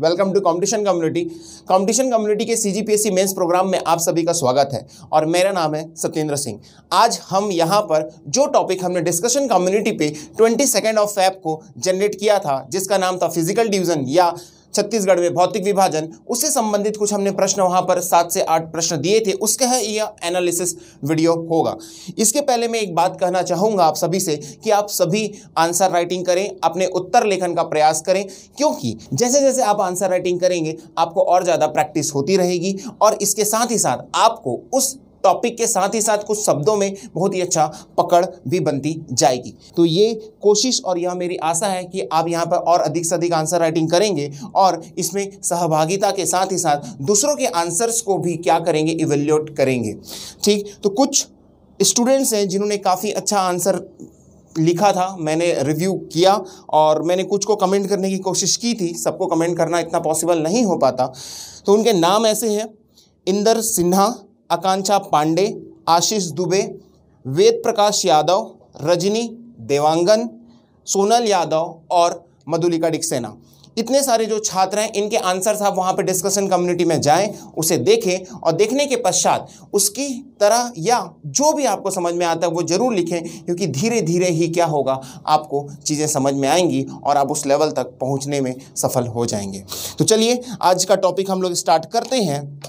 Welcome to competition community competition community के C जी mains programme में आप सभी का स्वागत है और मेरा नाम है सत्येंद्र सिंह। आज हम यहाँ पर जो टॉपिक हमने डिस्कशन कम्युनिटी पे ट्वेंटी सेकेंड ऑफ़ फैप को जनरेट किया था, जिसका नाम था फ़िज़िकल डिवीज़न या छत्तीसगढ़ में भौतिक विभाजन, उससे संबंधित कुछ हमने प्रश्न वहाँ पर सात से आठ प्रश्न दिए थे, उसका है यह एनालिसिस वीडियो होगा। इसके पहले मैं एक बात कहना चाहूँगा आप सभी से कि आप सभी आंसर राइटिंग करें, अपने उत्तर लेखन का प्रयास करें, क्योंकि जैसे जैसे आप आंसर राइटिंग करेंगे, आपको और ज़्यादा प्रैक्टिस होती रहेगी और इसके साथ ही साथ आपको उस टॉपिक के साथ ही साथ कुछ शब्दों में बहुत ही अच्छा पकड़ भी बनती जाएगी। तो ये कोशिश और यह मेरी आशा है कि आप यहाँ पर और अधिक से अधिक आंसर राइटिंग करेंगे और इसमें सहभागिता के साथ ही साथ दूसरों के आंसर्स को भी क्या करेंगे इवेल्यूट करेंगे। ठीक? तो कुछ स्टूडेंट्स हैं जिन्होंने काफ़ी अच्छा आंसर लिखा था, मैंने रिव्यू किया और मैंने कुछ को कमेंट करने की कोशिश की थी। सबको कमेंट करना इतना पॉसिबल नहीं हो पाता। तो उनके नाम ऐसे हैं, इंदर सिन्हा आकांक्षा पांडे, आशीष दुबे वेद प्रकाश यादव, रजनी देवांगन, सोनल यादव और मधुलिका डिक्सेना। इतने सारे जो छात्र हैं, इनके आंसर्स आप वहाँ पे डिस्कशन कम्युनिटी में जाएँ, उसे देखें और देखने के पश्चात उसकी तरह या जो भी आपको समझ में आता है, वो ज़रूर लिखें, क्योंकि धीरे धीरे ही क्या होगा, आपको चीज़ें समझ में आएँगी और आप उस लेवल तक पहुँचने में सफल हो जाएँगे। तो चलिए, आज का टॉपिक हम लोग स्टार्ट करते हैं।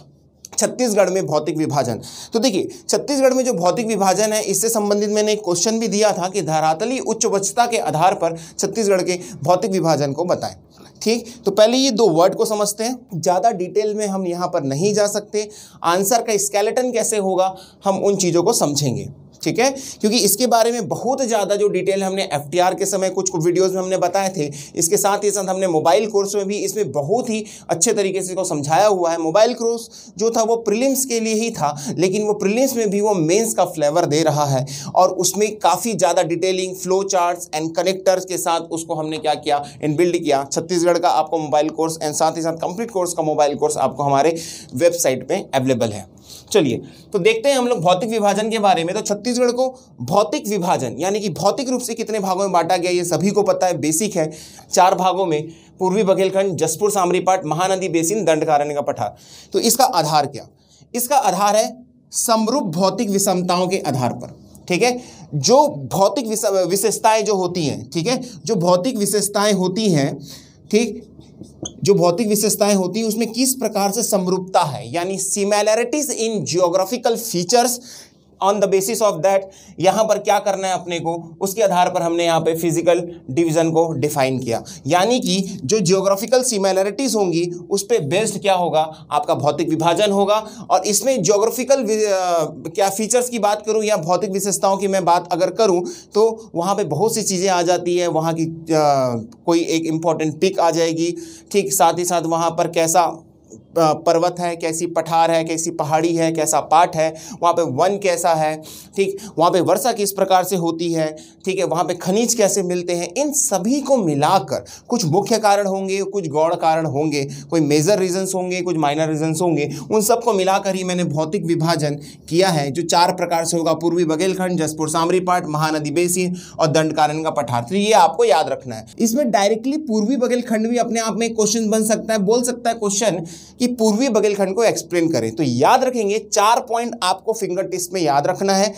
छत्तीसगढ़ में भौतिक विभाजन। तो देखिए, छत्तीसगढ़ में जो भौतिक विभाजन है, इससे संबंधित मैंने एक क्वेश्चन भी दिया था कि धरातली उच्च वचता के आधार पर छत्तीसगढ़ के भौतिक विभाजन को बताएँ। ठीक? तो पहले ये दो वर्ड को समझते हैं। ज़्यादा डिटेल में हम यहाँ पर नहीं जा सकते। आंसर का स्केलेटन कैसे होगा, हम उन चीज़ों को समझेंगे। ठीक है? क्योंकि इसके बारे में बहुत ज़्यादा जो डिटेल हमने एफटीआर के समय कुछ वीडियोज़ में हमने बताए थे, इसके साथ ही साथ हमने मोबाइल कोर्स में भी इसमें बहुत ही अच्छे तरीके से को समझाया हुआ है। मोबाइल कोर्स जो था वो प्रिलिम्स के लिए ही था, लेकिन वो प्रिलिम्स में भी वो मेंस का फ्लेवर दे रहा है और उसमें काफ़ी ज़्यादा detailing flow charts and connectors के साथ उसको हमने क्या किया? इन बिल्ड किया। छत्तीसगढ़ का आपको मोबाइल कोर्स एंड साथ ही साथ कंप्लीट कोर्स का मोबाइल कोर्स आपको हमारे वेबसाइट पे अवेलेबल है। चलिए तो देखते हैं हम लोग भौतिक विभाजन के बारे में। तो छत्तीसगढ़ को भौतिक विभाजन, यानी कि भौतिक रूप से कितने भागों में बांटा गया, ये सभी को पता है, बेसिक है। चार भागों में, पूर्वी बघेलखंड, जसपुर सामरीपाट महानदी बेसिन, दंडकारण्य का पठार। तो इसका आधार क्या? इसका आधार है समरूप भौतिक विषमताओं के आधार पर, ठीक है? जो भौतिक विशेषताएँ जो होती हैं, ठीक है? जो भौतिक विशेषताएँ होती हैं, ठीक जो भौतिक विशेषताएँ होती हैं, उसमें किस प्रकार से समरूपता है? यानी similarities in geographical features on the basis of that यहाँ पर क्या करना है अपने को? उसके आधार पर हमने यहाँ पे फ़िज़िकल डिवीज़न को डिफाइन किया। यानी कि जो जियोग्राफिकल सिमिलैरिटीज होंगी उस पर बेस्ड क्या होगा? आपका भौतिक विभाजन होगा। और इसमें जियोग्राफिकल क्या फीचर्स की बात करूँ या भौतिक विशेषताओं की मैं बात अगर करूँ तो वहाँ पर बहुत सी चीज़ें आ जाती है। वहाँ की आ, कोई एक इंपॉर्टेंट पिक आ जाएगी। ठीक साथ ही साथ वहाँ पर कैसा पर्वत है, कैसी पठार है, कैसी पहाड़ी है, कैसा पाठ है, वहाँ पे वन कैसा है, ठीक? वहाँ पे वर्षा किस प्रकार से होती है, ठीक है? वहाँ पे खनिज कैसे मिलते हैं? इन सभी को मिलाकर कुछ मुख्य कारण होंगे, कुछ गौड़ कारण होंगे, कोई मेजर रीजन्स होंगे, कुछ माइनर रीजन्स होंगे, उन सबको मिलाकर ही मैंने भौतिक विभाजन किया है, जो चार प्रकार से होगा। पूर्वी बघेलखंड, जसपुर सामरी पाठ महानदी बेसिन और दंडकारण का पठार। तो ये आपको याद रखना है। इसमें डायरेक्टली पूर्वी बघेलखंड भी अपने आप में क्वेश्चन बन सकता है, बोल सकता है क्वेश्चन कि पूर्वी बघेलखंड को एक्सप्लेन करें। तो याद रखेंगे, चार पॉइंट आपको फिंगर टिस्ट में याद रखना है।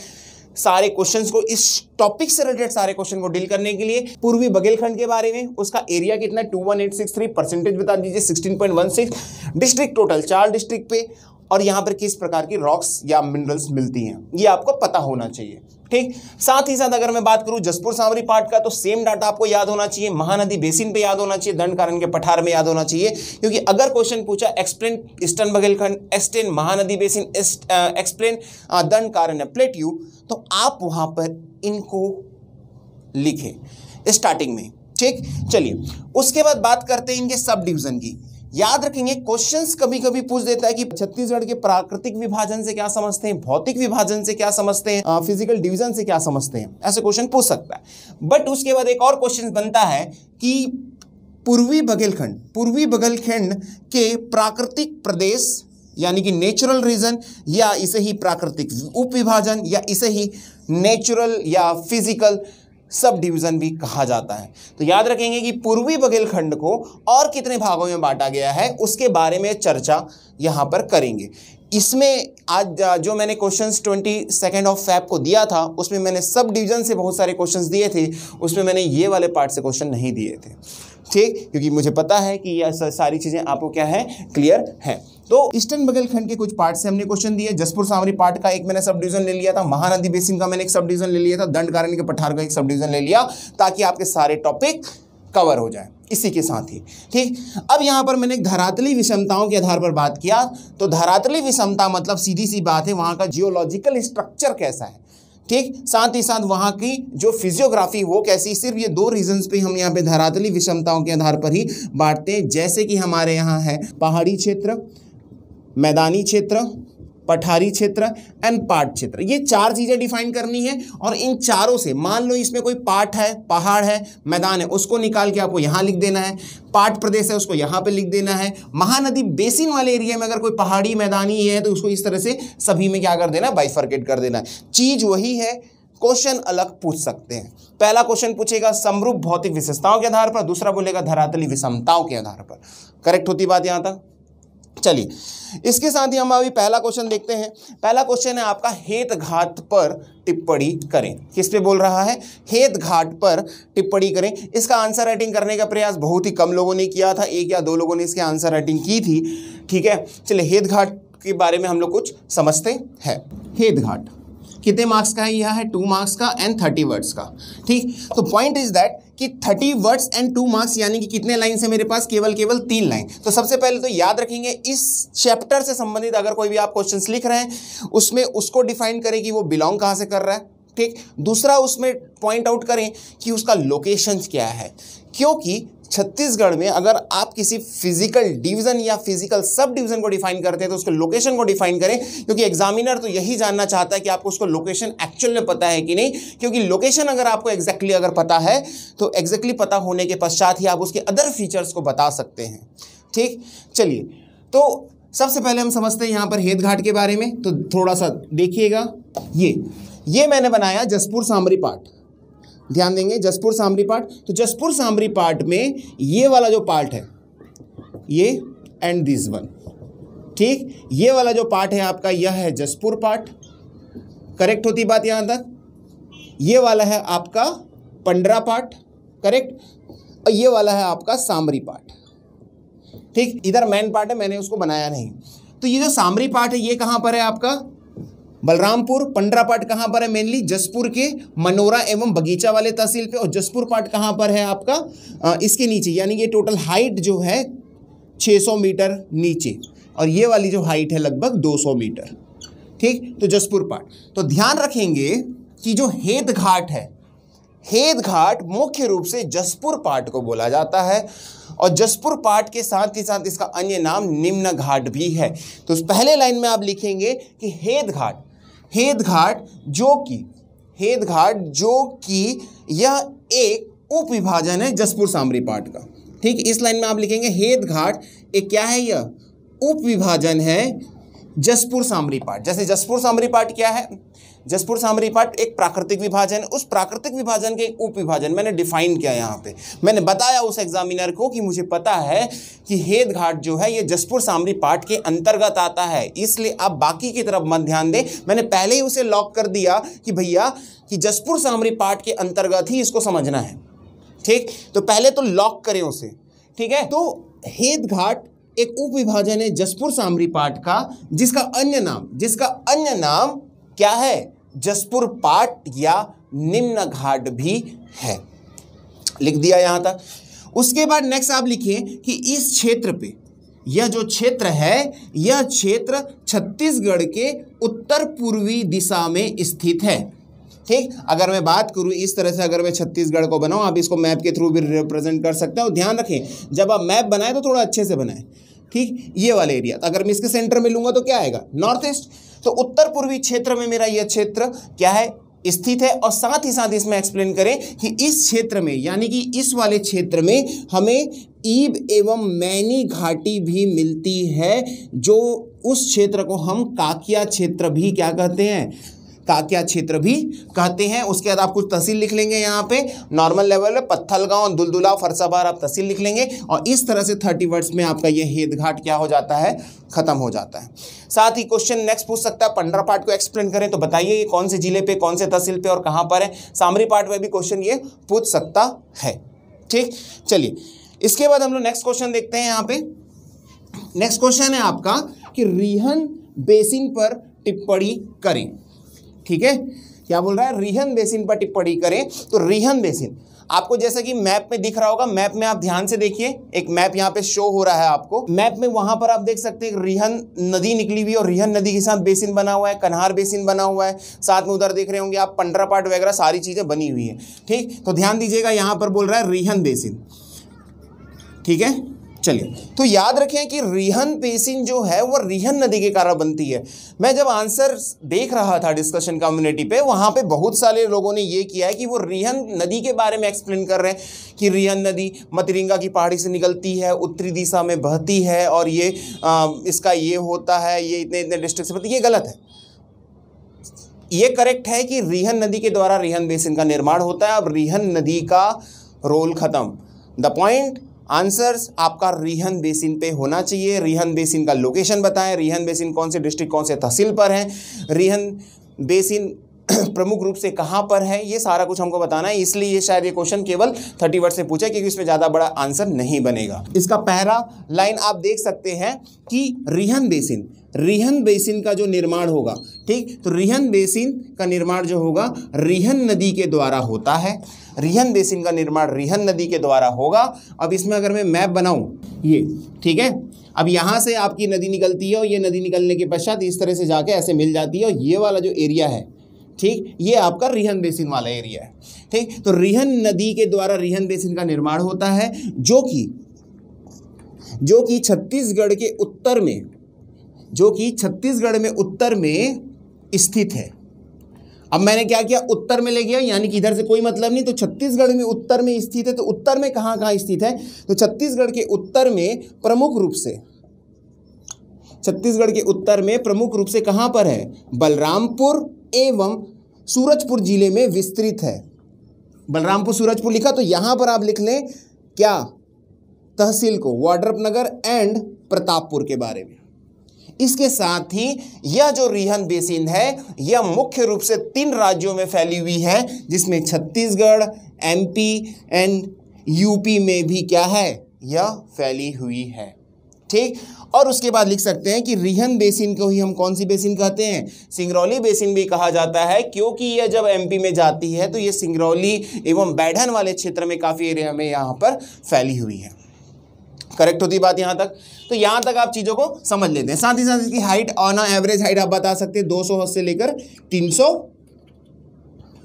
सारे क्वेश्चंस को, इस टॉपिक से रिलेटेड सारे क्वेश्चन को डील करने के लिए। पूर्वी बघेलखंड के बारे में, उसका एरिया कितना two one eight six three percentage बता दीजिए sixteen point one six district total चार डिस्ट्रिक्ट पे। और यहाँ पर किस प्रकार की रॉक्स या मिनरल्स मिलती हैं? ये आपको पता होना चाहिए। ठीक? साथ ही साथ अगर मैं बात करूँ जसपुर सांवरी पार्ट का तो सेम डाटा आपको याद होना चाहिए। महानदी बेसिन पे याद होना चाहिए दंड कारण के पठार में याद होना चाहिए। क्योंकि अगर क्वेश्चन पूछा explain eastern Baghelkhand extent Mahanadi basin explain Dandakaranya plate you तो आप वहाँ पर इनको लिखें स्टार्टिंग में। ठीक? चलिए, उसके बाद बात करते हैं इनके सब डिवीज़न की। याद रखेंगे क्वेश्चंस कभी कभी पूछ देता है कि छत्तीसगढ़ के प्राकृतिक विभाजन से क्या समझते हैं, भौतिक विभाजन से क्या समझते हैं फ़िज़िकल डिवीज़न से क्या समझते हैं, ऐसे क्वेश्चन पूछ सकता है। बट उसके बाद एक और क्वेश्चन बनता है कि पूर्वी बघेलखंड पूर्वी बघेलखंड के प्राकृतिक प्रदेश, यानी कि नेचुरल रीजन या इसे ही प्राकृतिक उप विभाजन, या इसे ही नेचुरल या फ़िज़िकल सब डिवीज़न भी कहा जाता है। तो याद रखेंगे कि पूर्वी बघेलखंड को और कितने भागों में बांटा गया है, उसके बारे में चर्चा यहाँ पर करेंगे। इसमें आज जो मैंने questions twenty second of Feb को दिया था, उसमें मैंने सब डिवीज़न से बहुत सारे क्वेश्चंस दिए थे, उसमें मैंने ये वाले पार्ट से क्वेश्चन नहीं दिए थे। ठीक? क्योंकि मुझे पता है कि यह सारी चीज़ें आपको क्या है? क्लियर है। तो ईस्टर्न बगलखंड के कुछ पार्ट से हमने क्वेश्चन दिए। जसपुर सावरी पार्ट का एक मैंने सब डिवीज़न ले लिया था। महानदी बेसिन का मैंने एक सब डिवीज़न ले लिया था। दंडकारण्य के पठार का एक सब डिवीज़न ले लिया, ताकि आपके सारे टॉपिक कवर हो जाए। इसी के साथ ही, ठीक? अब यहाँ पर मैंने धरातली विषमताओं के आधार पर बात किया। तो धरातली विषमता मतलब सीधी सी बात है, वहाँ का जियोलॉजिकल स्ट्रक्चर कैसा है, ठीक? साथ ही साथ वहाँ की जो फिजियोग्राफी वो कैसी? सिर्फ़ ये दो रीजंस पे हम यहाँ पे धरातली विषमताओं के आधार पर ही बांटते हैं। जैसे कि हमारे यहाँ है पहाड़ी क्षेत्र मैदानी क्षेत्र, पठारी क्षेत्र एंड पाट क्षेत्र। ये चार चीज़ें डिफाइन करनी है और इन चारों से, मान लो इसमें कोई पाठ है, पहाड़ है, मैदान है, उसको निकाल के आपको यहाँ लिख देना है। पाट प्रदेश है, उसको यहाँ पे लिख देना है। महानदी बेसिन वाले एरिया में अगर कोई पहाड़ी मैदानी है तो उसको इस तरह से सभी में क्या कर देना है? बाइफर्केट कर देना है। चीज़ वही है क्वेश्चन अलग पूछ सकते हैं। पहला क्वेश्चन पूछेगा, समरूप भौतिक विशेषताओं के आधार पर, दूसरा बोलेगा धरातली विषमताओं के आधार पर। करेक्ट होती बात यहाँ तक? चलिए इसके साथ ही हम अभी पहला क्वेश्चन देखते हैं। पहला क्वेश्चन है आपका हेत घाट पर टिप्पणी करें। किस पे बोल रहा है? हेत घाट पर टिप्पणी करें। इसका आंसर राइटिंग करने का प्रयास बहुत ही कम लोगों ने किया था। एक या दो लोगों ने इसके आंसर राइटिंग की थी। ठीक है? चलिए, हेत घाट के बारे में हम लोग कुछ समझते हैं। हेत घाट। कितने मार्क्स का है? यह है टू मार्क्स का एंड थर्टी वर्ड्स का। ठीक? तो पॉइंट इज़ दैट कि thirty words and two marks यानी कि कितने लाइन से मेरे पास? केवल केवल तीन लाइन तो सबसे पहले तो याद रखेंगे, इस चैप्टर से संबंधित अगर कोई भी आप क्वेश्चन लिख रहे हैं, उसमें उसको डिफाइन करें कि वो बिलोंग कहाँ से कर रहा है। ठीक? दूसरा उसमें पॉइंट आउट करें कि उसका लोकेशन क्या है। क्योंकि छत्तीसगढ़ में अगर आप किसी फ़िज़िकल डिवीज़न या फ़िज़िकल सब डिवीज़न को डिफाइन करते हैं तो उसके लोकेशन को डिफाइन करें, क्योंकि एग्जामिनर तो यही जानना चाहता है कि आपको उसको लोकेशन एक्चुअल में पता है कि नहीं, क्योंकि लोकेशन अगर आपको एग्जैक्टली exactly अगर पता है तो एग्जैक्टली exactly पता होने के पश्चात ही आप उसके अदर फीचर्स को बता सकते हैं। ठीक? चलिए तो सबसे पहले हम समझते हैं यहाँ पर हेद घाट के बारे में तो थोड़ा सा देखिएगा। ये ये मैंने बनाया जसपुर सामरी पाठ ध्यान देंगे, जसपुर सामरी पार्ट। तो जसपुर सामरी पार्ट में ये वाला जो पार्ट है, ये एंड दिस वन ठीक? ये वाला जो पार्ट है आपका, यह है जसपुर पार्ट। करेक्ट होती बात यहाँ तक? ये वाला है आपका पंडरा पार्ट करेक्ट और ये वाला है आपका सामरी पार्ट, ठीक? इधर मेन पार्ट है, मैंने उसको बनाया नहीं। तो ये जो सामरी पार्ट है, ये कहाँ पर है आपका? बलरामपुर, पंडरापाट कहाँ पर है मेनली जसपुर के मनोरा एवं बगीचा वाले तहसील पे। और जसपुर पाट कहाँ पर है आपका? इसके नीचे, यानी कि टोटल हाइट जो है 600 मीटर नीचे। और ये वाली जो हाइट है लगभग 200 मीटर। ठीक? तो जसपुर पाट तो ध्यान रखेंगे कि जो हेद घाट है, हेद घाट मुख्य रूप से जसपुर पाट को बोला जाता है। और जसपुर पाट के साथ ही साथ इसका अन्य नाम निम्न घाट भी है। तो पहले लाइन में आप लिखेंगे कि हेद घाट। हेद घाट जो कि हेद घाट जो कि यह एक उप विभाजन है जसपुर सामरी पाट का। ठीक, इस लाइन में आप लिखेंगे हेद घाट एक क्या है यह? उप विभाजन है जसपुर सामरी पाठ जैसे जसपुर सामरी पाठ क्या है? जसपुर सामरी पाठ एक प्राकृतिक विभाजन, उस प्राकृतिक विभाजन के एक उप विभाजन मैंने डिफाइन किया यहाँ पे। मैंने बताया उस एग्जामिनर को कि मुझे पता है कि हेद घाट जो है, ये जसपुर सामरी पाठ के अंतर्गत आता है। इसलिए आप बाकी की तरफ़ मत ध्यान दें। मैंने पहले ही उसे लॉक कर दिया कि भैया, कि जसपुर सामरी पाठ के अंतर्गत ही इसको समझना है। ठीक? तो पहले तो लॉक करें उसे। ठीक है? तो हेद घाट एक उप विभाजन है जसपुर सामरी पाठ का, जिसका अन्य नाम, जिसका अन्य नाम क्या है? जसपुर पाट या निम्न घाट भी है। लिख दिया यहाँ तक। उसके बाद नेक्स्ट आप लिखिए कि इस क्षेत्र पे, यह जो क्षेत्र है, यह क्षेत्र छत्तीसगढ़ के उत्तर पूर्वी दिशा में स्थित है। ठीक? अगर मैं बात करूँ इस तरह से, अगर मैं छत्तीसगढ़ को बनाऊँ, आप इसको मैप के थ्रू भी रिप्रेजेंट कर सकते हैं। ध्यान रखें, जब आप मैप बनाए तो थोड़ा अच्छे से बनाएँ। ठीक? ये वाला एरिया अगर मैं इसके सेंटर में लूँगा तो क्या आएगा? नॉर्थ ईस्ट तो उत्तर पूर्वी क्षेत्र में मेरा यह क्षेत्र क्या है? स्थित है। और साथ ही साथ इसमें एक्सप्लेन करें कि इस क्षेत्र में, यानी कि इस वाले क्षेत्र में हमें ईब एवं मैनी घाटी भी मिलती है, जो उस क्षेत्र को हम काकिया क्षेत्र भी क्या कहते हैं? काक्या क्षेत्र भी कहते हैं। उसके बाद आप कुछ तहसील लिख लेंगे यहाँ पे। नॉर्मल लेवल है पत्थलगांव, दुलदुला फरसाबार आप तहसील लिख लेंगे। और इस तरह से थर्टी वर्ड्स में आपका ये हेद घाट क्या हो जाता है, खत्म हो जाता है। साथ ही क्वेश्चन नेक्स्ट पूछ सकता है पंडरा पार्ट को एक्सप्लेन करें तो बताइए ये कौन से ज़िले पे, कौन से तहसील पे और कहाँ पर है। सामरी पार्ट में भी क्वेश्चन ये पूछ सकता है। ठीक? चलिए, इसके बाद हम लोग नेक्स्ट क्वेश्चन देखते हैं यहाँ पे। नेक्स्ट क्वेश्चन है आपका कि रिहन बेसिन पर टिप्पणी करें। ठीक है? क्या बोल रहा है? रिहन बेसिन पर टिप्पणी करें तो रिहन बेसिन। आपको जैसा कि मैप में दिख रहा होगा, मैप में आप ध्यान से देखिए, एक मैप यहाँ पे शो हो रहा है आपको। मैप में वहाँ पर आप देख सकते हैं, रिहन नदी निकली हुई और रिहन नदी के साथ बेसिन बना हुआ है, कन्हार बेसिन बना हुआ है। साथ में उधर देख रहे होंगे आप, पंडरा पाट वगैरह सारी चीज़ें बनी हुई है। ठीक? तो ध्यान दीजिएगा, यहाँ पर बोल रहा है रिहन बेसिन। ठीक है? चलिए तो याद रखें कि रिहन बेसिन जो है वो रिहन नदी के कारण बनती है। मैं जब आंसर देख रहा था डिस्कशन कम्युनिटी पे वहाँ पे बहुत सारे लोगों ने ये किया है कि वो रिहन नदी के बारे में एक्सप्लेन कर रहे हैं कि रिहन नदी मतरिंगा की पहाड़ी से निकलती है उत्तरी दिशा में बहती है और ये आ, इसका ये होता है ये इतने इतने डिस्ट्रिक्ट से ये गलत है। ये करेक्ट है कि रिहन नदी के द्वारा रिहन बेसिन का निर्माण होता है। अब रिहन नदी का रोल खत्म। द पॉइंट आंसर्स आपका रिहन बेसिन पे होना चाहिए। रिहन बेसिन का लोकेशन बताएँ। रिहन बेसिन कौन से डिस्ट्रिक्ट कौन से तहसील पर है? रिहन बेसिन प्रमुख रूप से कहाँ पर है? ये सारा कुछ हमको बताना है। इसलिए ये शायद ये क्वेश्चन केवल थर्टी वर्ड से पूछा क्योंकि इसमें ज़्यादा बड़ा आंसर नहीं बनेगा। इसका पहला लाइन आप देख सकते हैं कि रिहन बेसिन रिहन बेसिन का जो निर्माण होगा, ठीक? तो रिहन बेसिन का निर्माण जो होगा, रिहन नदी के द्वारा होता है। रिहन बेसिन का निर्माण रिहन नदी के द्वारा होगा। अब इसमें अगर मैं मैप बनाऊँ, ये, ठीक है? अब यहाँ से आपकी नदी निकलती है और ये नदी निकलने के पश्चात इस तरह से जाके ऐसे मिल जाती है और ये वाला जो एरिया है, ठीक? ये आपका रिहन बेसिन वाला एरिया है, ठीक? तो रिहन नदी के द्वारा रिहन बेसिन का निर्माण होता है, जो कि जो कि छत्तीसगढ़ के उत्तर में जो कि छत्तीसगढ़ में उत्तर में स्थित है। अब मैंने क्या किया? उत्तर में ले गया, यानी कि इधर से कोई मतलब नहीं तो छत्तीसगढ़ में उत्तर में स्थित है तो उत्तर में कहाँ कहाँ स्थित है? तो छत्तीसगढ़ के उत्तर में प्रमुख रूप से, छत्तीसगढ़ के उत्तर में प्रमुख रूप से कहाँ पर है? बलरामपुर एवं सूरजपुर ज़िले में विस्तृत है। बलरामपुर, सूरजपुर लिखा तो यहाँ पर आप लिख लें, क्या? तहसील को, वाड्रप नगर एंड प्रतापपुर के बारे में। इसके साथ ही यह जो रिहन बेसिन है, यह मुख्य रूप से तीन राज्यों में फैली हुई है, जिसमें छत्तीसगढ़, एमपी एंड यूपी में भी क्या है, यह फैली हुई है। ठीक? और उसके बाद लिख सकते हैं कि रिहन बेसिन को ही हम कौन सी बेसिन कहते हैं? सिंगरौली बेसिन भी कहा जाता है, क्योंकि यह जब एमपी में जाती है तो ये सिंगरौली एवं बैठन वाले क्षेत्र में काफ़ी एरिया में यहाँ पर फैली हुई है। करेक्ट होती बात यहाँ तक? तो यहाँ तक आप चीज़ों को समझ लेते हैं। साथ ही साथ इसकी हाइट ऑन एवरेज हाइट आप बता सकते हैं, दो सौ से लेकर तीन सौ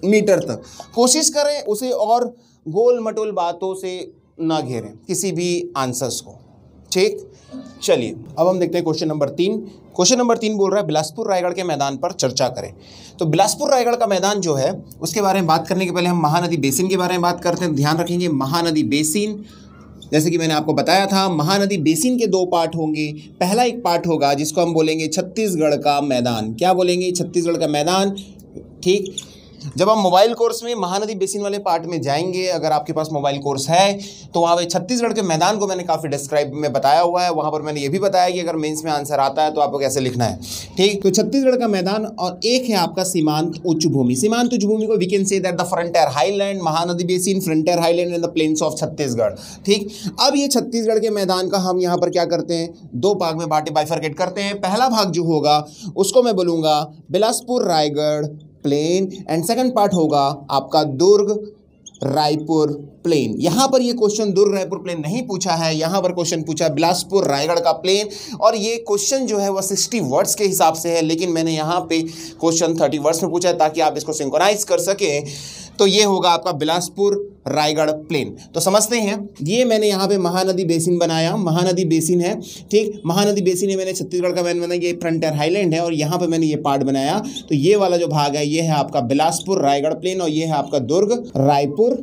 मीटर तक। कोशिश करें उसे और गोल मटोल बातों से ना घेरें, किसी भी आंसर्स को। ठीक? चलिए, अब हम देखते हैं क्वेश्चन नंबर तीन। क्वेश्चन नंबर तीन बोल रहा है, बिलासपुर रायगढ़ के मैदान पर चर्चा करें। तो बिलासपुर रायगढ़ का मैदान जो है, उसके बारे में बात करने के पहले हम महानदी बेसिन के बारे में बात करते हैं। ध्यान रखेंगे महानदी बेसिन जैसे कि मैंने आपको बताया था, महानदी बेसिन के दो पार्ट होंगे। पहला एक पार्ट होगा, जिसको हम बोलेंगे छत्तीसगढ़ का मैदान। क्या बोलेंगे? छत्तीसगढ़ का मैदान, ठीक? जब हम मोबाइल कोर्स में महानदी बेसिन वाले पार्ट में जाएँगे, अगर आपके पास मोबाइल कोर्स है तो वहाँ पे छत्तीसगढ़ के मैदान को मैंने काफ़ी डिस्क्राइब में बताया हुआ है। वहाँ पर मैंने ये भी बताया कि अगर मेंस में आंसर आता है तो आपको कैसे लिखना है। ठीक तो छत्तीसगढ़ का मैदान और एक है आपका सीमांत उच्च भूमि। सीमांत उच्च भूमि को we can say that the frontier highland Mahanadi basin frontier highland in the plains of Chhattisgarh. ठीक, अब ये छत्तीसगढ़ के मैदान का हम यहाँ पर क्या करते हैं? दो भाग में बाटे बाइफरकेट करते हैं। पहला भाग जो होगा, उसको मैं बोलूँगा Bilaspur, Raigarh plain and second part होगा आपका दुर्ग रायपुर प्लेन यहाँ पर ये क्वेश्चन दुर्ग रायपुर प्लेन नहीं पूछा है, यहाँ पर क्वेश्चन पूछा बिलासपुर, रायगढ़ का प्लेन और ये क्वेश्चन जो है वह सिक्सटी वर्ड्स के हिसाब से है, लेकिन मैंने यहाँ पे क्वेश्चन थर्टी वर्ड्स में पूछा है ताकि आप इसको सिंक्रोनाइज कर सकें। तो ये होगा आपका बिलासपुर रायगढ़ प्लेन तो समझते हैं, ये मैंने यहाँ पे महानदी बेसिन बनाया, महानदी बेसिन है, ठीक? महानदी बेसिन है मैंने छत्तीसगढ़ का मैंने बनाया, ये फ्रंटियर हाईलैंड है, और यहाँ पे मैंने ये पार्ट बनाया। तो ये वाला जो भाग है, ये है आपका बिलासपुर रायगढ़ प्लेन और ये है आपका दुर्ग रायपुर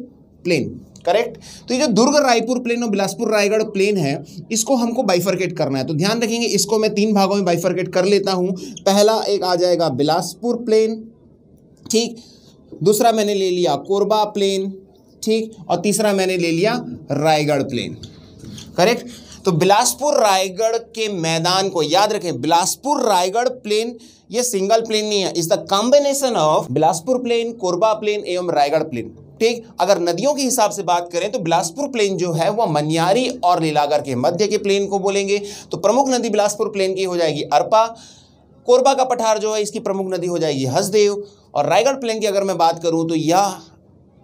प्लेन करेक्ट तो ये जो दुर्ग रायपुर प्लेन और बिलासपुर रायगढ़ प्लेन है, इसको हमको बाइफरकेट करना है। तो ध्यान रखेंगे, इसको मैं तीन भागों में बाइफरकेट कर लेता हूँ। पहला एक आ जाएगा बिलासपुर प्लेन ठीक? दूसरा मैंने ले लिया कोरबा प्लेन, ठीक? और तीसरा मैंने ले लिया रायगढ़ प्लेन। करेक्ट? तो बिलासपुर रायगढ़ के मैदान को याद रखें। बिलासपुर रायगढ़ प्लेन, ये सिंगल प्लेन नहीं है। Is the combination of Bilaspur plain, Korba plain एवं रायगढ़ प्लेन, ठीक? अगर नदियों के हिसाब से बात करें तो बिलासपुर प्लेन जो है वह मनियारी और लीलागर के मध्य के प्लेन को बोलेंगे। तो प्रमुख नदी बिलासपुर प्लेन की हो जाएगी अरपा। कोरबा का पठार जो है, इसकी प्रमुख नदी हो जाएगी हसदेव। और रायगढ़ प्लेन की अगर मैं बात करूँ तो यह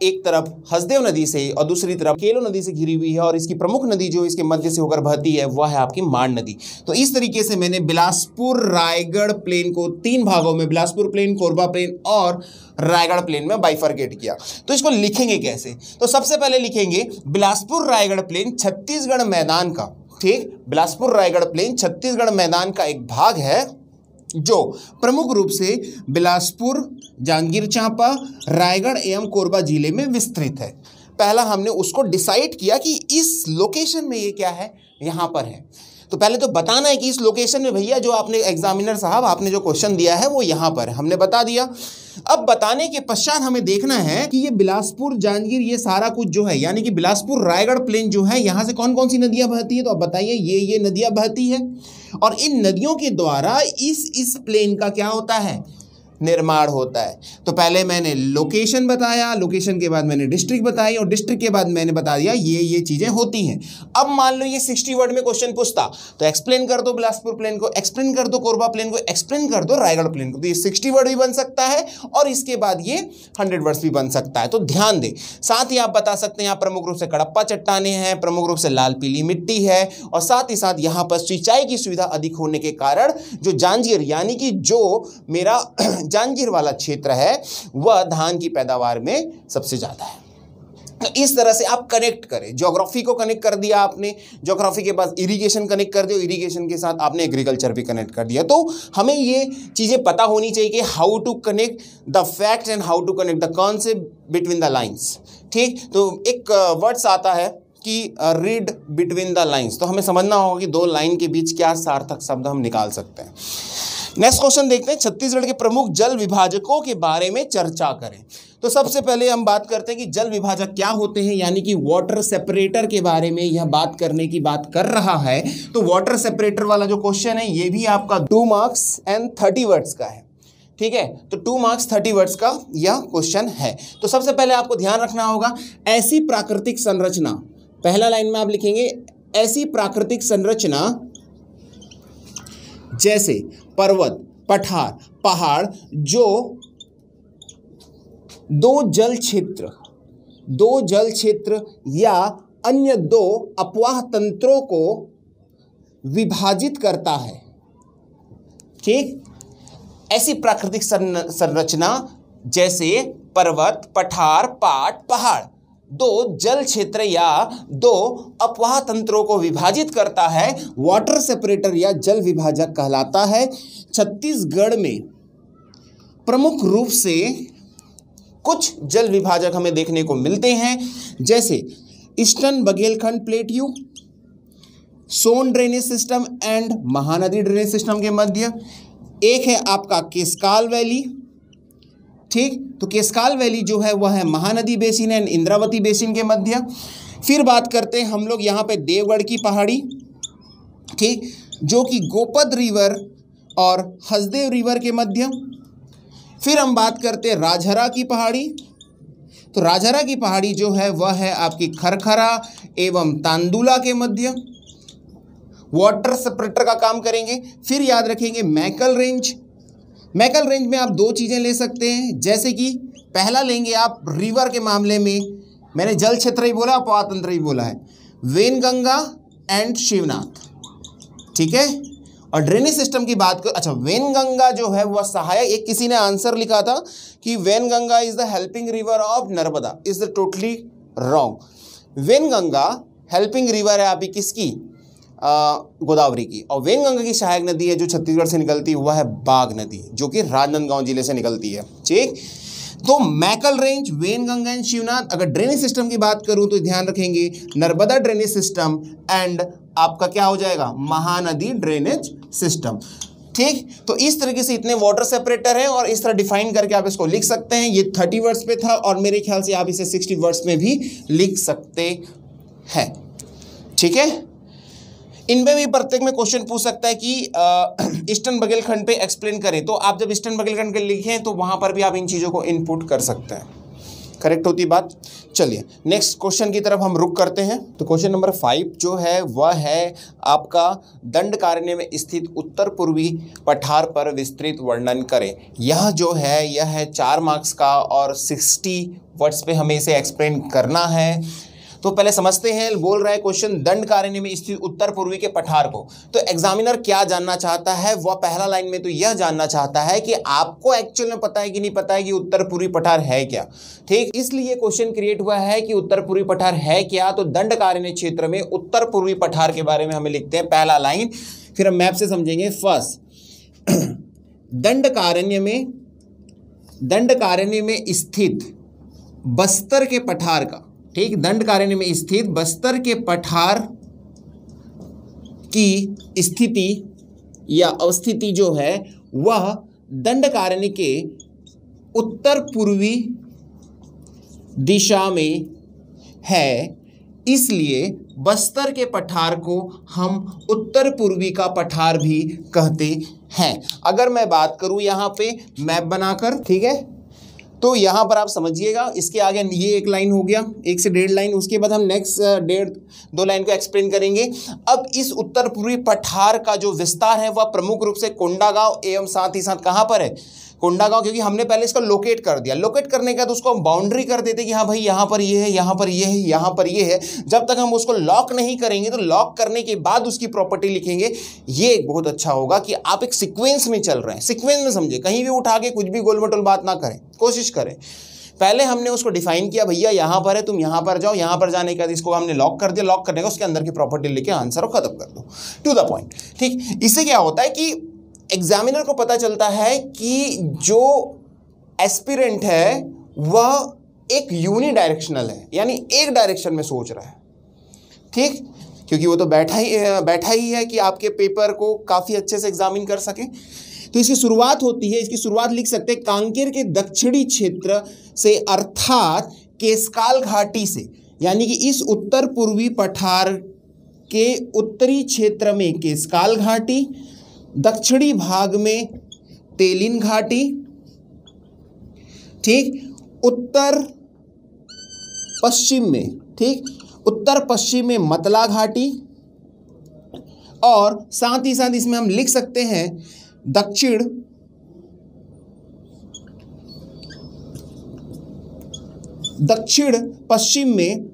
एक तरफ़ हसदेव नदी से और दूसरी तरफ़ केलो नदी से घिरी हुई है और इसकी प्रमुख नदी जो इसके मध्य से होकर बहती है, वह है आपकी मांड नदी। तो इस तरीके से मैंने बिलासपुर रायगढ़ प्लेन को तीन भागों में, बिलासपुर प्लेन, कोरबा प्लेन और रायगढ़ प्लेन में बाइफर्केट किया। तो इसको लिखेंगे कैसे? तो सबसे पहले लिखेंगे बिलासपुर रायगढ़ प्लेन छत्तीसगढ़ मैदान का। ठीक? बिलासपुर रायगढ़ प्लेन छत्तीसगढ़ मैदान का एक भाग है। जो प्रमुख रूप से बिलासपुर जांगीर चांपा, रायगढ़ एवं कोरबा ज़िले में विस्तृत है। पहला हमने उसको डिसाइड किया कि इस लोकेशन में ये क्या है, यहाँ पर है। तो पहले तो बताना है कि इस लोकेशन में भैया जो आपने एग्जामिनर साहब, आपने जो क्वेश्चन दिया है वो यहाँ पर हमने बता दिया। अब बताने के पश्चात हमें देखना है कि ये बिलासपुर, जांजगीर, ये सारा कुछ जो है, यानी कि बिलासपुर, रायगढ़ प्लेन जो है, यहाँ से कौन कौन सी नदियाँ बहती है? तो अब बताइए, ये ये नदियाँ बहती है। और इन नदियों के द्वारा इस इस प्लेन का क्या होता है? निर्माण होता है। तो पहले मैंने लोकेशन बताया लोकेशन के बाद मैंने डिस्ट्रिक्ट बताई और डिस्ट्रिक्ट के बाद मैंने बता दिया ये ये चीज़ें होती हैं। अब मान लो ये सिक्सटी वर्ड में क्वेश्चन पूछता तो एक्सप्लेन कर दो बिलासपुर प्लेन को एक्सप्लेन कर दो कोरबा प्लेन को एक्सप्लेन कर दो रायगढ़ प्लेन को। तो ये सिक्सटी वर्ड भी बन सकता है और इसके बाद ये हंड्रेड वर्ड्स भी बन सकता है। तो ध्यान दे, साथ ही आप बता सकते हैं यहाँ प्रमुख रूप से कड़प्पा चट्टाने हैं, प्रमुख रूप से लाल पीली मिट्टी है और साथ ही साथ यहाँ पर सिंचाई की सुविधा अधिक होने के कारण जो जांजियर यानी कि जो मेरा जांजगीर वाला क्षेत्र है, वह धान की पैदावार में सबसे ज़्यादा है। तो इस तरह से आप कनेक्ट करें। ज्योग्राफी को कनेक्ट कर दिया आपने। ज्योग्राफी के बाद इरिगेशन कनेक्ट कर दिया। इरिगेशन के साथ आपने एग्रीकल्चर भी कनेक्ट कर दिया। तो हमें ये चीज़ें पता होनी चाहिए कि how to connect the fact and how to connect the concept between the lines ठीक? तो एक वर्ड्स आता है कि रीड बिटवीन द लाइन्स तो हमें समझना होगा कि दो लाइन के बीच क्या सार्थक शब्द हम निकाल सकते हैं। नेक्स्ट क्वेश्चन देखते हैं। छत्तीसगढ़ के प्रमुख जल विभाजकों के बारे में चर्चा करें। तो सबसे पहले हम बात करते हैं कि जल विभाजक क्या होते हैं, यानी कि वाटर सेपरेटर के बारे में यह बात करने की बात कर रहा है। तो वाटर सेपरेटर वाला जो क्वेश्चन है, ये भी आपका two marks and thirty words का है। ठीक है? तो टू मार्क्स थर्टी वर्ड्स का यह क्वेश्चन है। तो सबसे पहले आपको ध्यान रखना होगा, ऐसी प्राकृतिक संरचना, पहला लाइन में आप लिखेंगे, ऐसी प्राकृतिक संरचना, जैसे पर्वत, पठार, पहाड़, जो दो जल क्षेत्र, दो जल क्षेत्र या अन्य दो अपवाह तंत्रों को विभाजित करता है। ठीक? ऐसी प्राकृतिक संरचना जैसे पर्वत, पठार, पाट, पहाड़। दो जल क्षेत्र या दो अपवाह तंत्रों को विभाजित करता है वाटर सेपरेटर या जल विभाजक कहलाता है। छत्तीसगढ़ में प्रमुख रूप से कुछ जल विभाजक हमें देखने को मिलते हैं, जैसे eastern Baghelkhand plateau, Son drainage system and Mahanadi drainage system के मध्य। एक है आपका केसकाल वैली ठीक? तो केसकाल वैली जो है, वह है Mahanadi basin and Indravati basin के मध्य। फिर बात करते हैं हम लोग यहाँ पे देवगढ़ की पहाड़ी, ठीक? जो कि गोपद रिवर और हसदेव रिवर के मध्य। फिर हम बात करते हैं राजहरा की पहाड़ी। तो राजहरा की पहाड़ी जो है, वह है आपकी खरखरा एवं तांदुला के मध्य। वाटर सेपरेटर का काम करेंगे। फिर याद रखेंगे मैकल रेंज। मैकल रेंज में आप दो चीज़ें ले सकते हैं। जैसे कि पहला लेंगे आप रिवर के मामले में, मैंने जल क्षेत्र ही बोला, अपवातंत्र ही बोला है। वेन गंगा एंड शिवनाथ, ठीक है? और ड्रेनेज सिस्टम की बात कर अच्छा वेन गंगा जो है, वह सहायक, एक किसी ने आंसर लिखा था कि Wainganga is the helping river of Narmada is the totally wrong Wainganga helping river है अभी किसकी? गोदावरी की। और वेनगंगा की सहायक नदी है जो छत्तीसगढ़ से निकलती है वह है बाघ नदी, जो कि राजनांदगांव ज़िले से निकलती है। ठीक? तो मैकल रेंज वेनगंगा एंड शिवनाथ, अगर ड्रेनेज सिस्टम की बात करूँ तो ध्यान रखेंगे, नर्मदा ड्रेनेज सिस्टम एंड आपका क्या हो जाएगा? महानदी ड्रेनेज सिस्टम ठीक? तो इस तरीके से इतने वाटर सेपरेटर हैं और इस तरह डिफाइन करके आप इसको लिख सकते हैं। ये थर्टी वर्ड्स पे था और मेरे ख्याल से आप इसे सिक्सटी वर्ड्स में भी लिख सकते हैं। ठीक है? इनमें भी प्रत्येक में क्वेश्चन पूछ सकता है कि ईस्टर्न बघेलखंड पे एक्सप्लेन करें। तो आप जब ईस्टर्न बघेलखंड के लिखें तो वहाँ पर भी आप इन चीज़ों को इनपुट कर सकते हैं। करेक्ट होती बात? चलिए नेक्स्ट क्वेश्चन की तरफ़ हम रुक करते हैं। तो क्वेश्चन नंबर फाइव जो है, वह है आपका दंड कारण्य में स्थित उत्तर पूर्वी पठार पर विस्तृत वर्णन करें। यह जो है, यह है चार मार्क्स का और सिक्सटी वर्ड्स पे हमें इसे एक्सप्लेन करना है। तो पहले समझते हैं, बोल रहा है क्वेश्चन दंड कारण्य में स्थित उत्तर पूर्वी के पठार को। तो एग्जामिनर क्या जानना चाहता है? वह पहला लाइन में तो यह जानना चाहता है कि आपको एक्चुअल में पता है कि नहीं पता है कि उत्तर पूर्वी पठार है क्या? ठीक, इसलिए क्वेश्चन क्रिएट हुआ है कि उत्तर पूर्वी पठार है क्या? तो दंड कारण्य क्षेत्र में उत्तर पूर्वी पठार के बारे में हमें लिखते हैं, पहला लाइन फिर हम मैप से समझेंगे फ़र्स्ट दंड कारण्य में दंड कारण्य में स्थित बस्तर के पठार का। ठीक दंड में स्थित बस्तर के पठार की स्थिति या अवस्थिति जो है, वह दंड के उत्तर पूर्वी दिशा में है। इसलिए बस्तर के पठार को हम उत्तर पूर्वी का पठार भी कहते हैं। अगर मैं बात करूँ यहाँ पे, मैप बनाकर, ठीक है? तो यहाँ पर आप समझिएगा, इसके आगे ये एक लाइन हो गया, एक से डेढ़ लाइन उसके बाद हम नेक्स्ट डेढ़, दो लाइन को एक्सप्लेन करेंगे। अब इस उत्तर पूर्वी पठार का जो विस्तार है, वह प्रमुख रूप से कोंडागांव एवं साथ ही साथ कहाँ पर है? कोंडागांव क्योंकि हमने पहले इसको लोकेट कर दिया। लोकेट करने के बाद उसको हम बाउंड्री कर देते कि हाँ भाई, यहाँ पर ये है, यहाँ पर ये है, यहाँ पर ये है। जब तक हम उसको लॉक नहीं करेंगे तो लॉक करने के बाद उसकी प्रॉपर्टी लिखेंगे। ये एक बहुत अच्छा होगा कि आप एक सिक्वेंस में चल रहे हैं। सिक्वेंस में समझे, कहीं भी उठा के कुछ भी गोलमटोल बात ना करें। कोशिश करें। पहले हमने उसको डिफाइन किया, भैया, यहाँ पर है, तुम यहाँ पर जाओ। यहाँ पर जाने के बाद इसको हमने लॉक कर दिया। लॉक करने का उसके अंदर की प्रॉपर्टी लेके आंसर को खत्म कर दो। टू द पॉइंट ठीक? इससे क्या होता है कि एग्जामिनर को पता चलता है कि जो एस्पिरेंट है, वह एक यूनि डायरेक्शनल है, यानी एक डायरेक्शन में सोच रहा है। ठीक? क्योंकि वो तो बैठा ही बैठा ही है कि आपके पेपर को काफ़ी अच्छे से एग्जामिन कर सके। तो इसकी शुरुआत होती है, इसकी शुरुआत लिख सकते हैं कांकेर के दक्षिणी क्षेत्र से, अर्थात केसकाल घाटी से। यानी कि इस उत्तर पूर्वी पठार के उत्तरी क्षेत्र में केसकाल घाटी दक्षिणी भाग में तेलिन घाटी, ठीक? उत्तर पश्चिम में, ठीक? उत्तर पश्चिम में मतला घाटी और साथ ही साथ इसमें हम लिख सकते हैं दक्षिण दक्षिण पश्चिम में